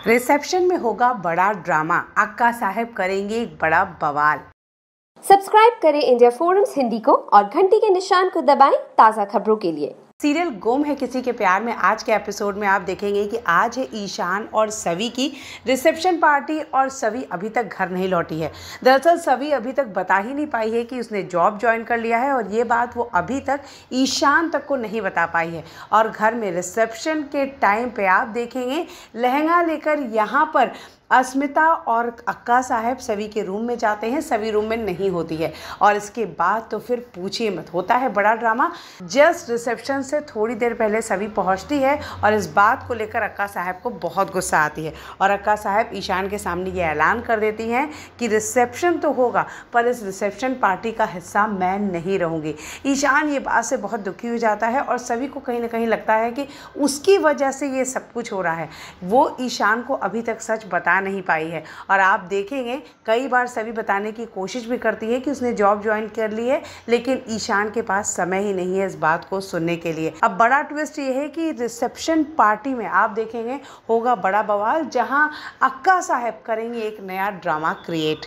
Reception में होगा बड़ा ड्रामा। अक्का साहब करेंगे एक बड़ा बवाल। सब्सक्राइब करें इंडिया फोरम्स हिंदी को और घंटी के निशान को दबाएँ ताज़ा खबरों के लिए। सीरियल गुम है किसी के प्यार में। आज के एपिसोड में आप देखेंगे कि आज है ईशान और सवी की रिसेप्शन पार्टी और सवी अभी तक घर नहीं लौटी है। दरअसल सवी अभी तक बता ही नहीं पाई है कि उसने जॉब ज्वाइन कर लिया है और ये बात वो अभी तक ईशान तक को नहीं बता पाई है। और घर में रिसेप्शन के टाइम पे आप देखेंगे, लहंगा लेकर यहाँ पर अस्मिता और अक्का साहब सभी के रूम में जाते हैं। सभी रूम में नहीं होती है। और इसके बाद तो फिर पूछिए मत। होता है बड़ा ड्रामा। जस्ट रिसेप्शन से थोड़ी देर पहले सभी पहुँचती है और इस बात को लेकर अक्का साहब को बहुत गुस्सा आती है। और अक्का साहब ईशान के सामने ये ऐलान कर देती हैं कि रिसेप्शन तो होगा, पर इस रिसेप्शन पार्टी का हिस्सा मैं नहीं रहूँगी। ईशान ये बात से बहुत दुखी हो जाता है और सभी को कहीं ना कहीं लगता है कि उसकी वजह से ये सब कुछ हो रहा है। वो ईशान को अभी तक सच बता नहीं पाई है। और आप देखेंगे, कई बार सभी बताने की कोशिश भी करती है कि उसने जॉब ज्वाइन कर ली है, लेकिन ईशान के पास समय ही नहीं है इस बात को सुनने के लिए। अब बड़ा ट्विस्ट ये है कि रिसेप्शन पार्टी में आप देखेंगे, होगा बड़ा बवाल, जहाँ अक्का साहब करेंगे एक नया ड्रामा क्रिएट